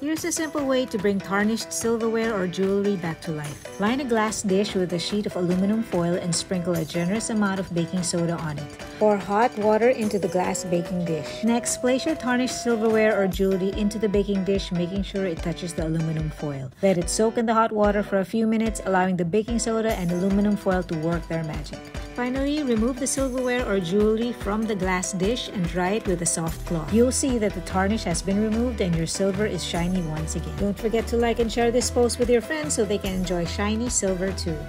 Here's a simple way to bring tarnished silverware or jewelry back to life. Line a glass dish with a sheet of aluminum foil and sprinkle a generous amount of baking soda on it. Pour hot water into the glass baking dish. Next, place your tarnished silverware or jewelry into the baking dish, making sure it touches the aluminum foil. Let it soak in the hot water for a few minutes, allowing the baking soda and aluminum foil to work their magic. Finally, remove the silverware or jewelry from the glass dish and dry it with a soft cloth. You'll see that the tarnish has been removed and your silver is shiny once again. Don't forget to like and share this post with your friends so they can enjoy shiny silver too.